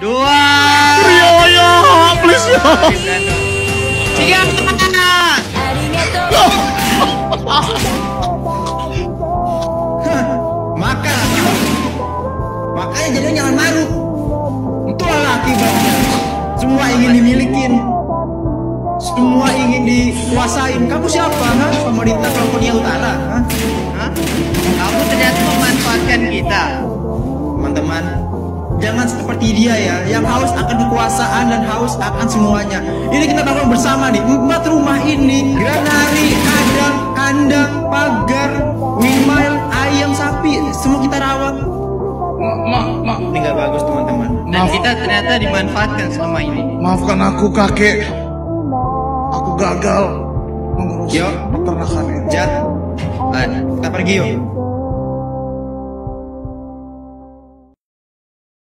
dua, Yo yo, please yo. tiga. Maka Makanya jadinya jangan maruk Itulah akibatnya Semua ingin dimilikin Semua ingin dikuasain Kamu siapa? Ha? Pemerintah California Utara ha? Seperti dia ya Yang haus akan kekuasaan dan haus akan semuanya Ini kita bangun bersama nih Empat rumah ini Granari, kandang, kandang, pagar, windmill, ayam, sapi Semua kita rawat Ma, ma, ma, Ini nggak bagus teman-teman Dan kita ternyata dimanfaatkan selama ini. maafkan aku kakek. Aku gagal mengurus Yo. peternakan ini. Jat, ah, kita pergi yuk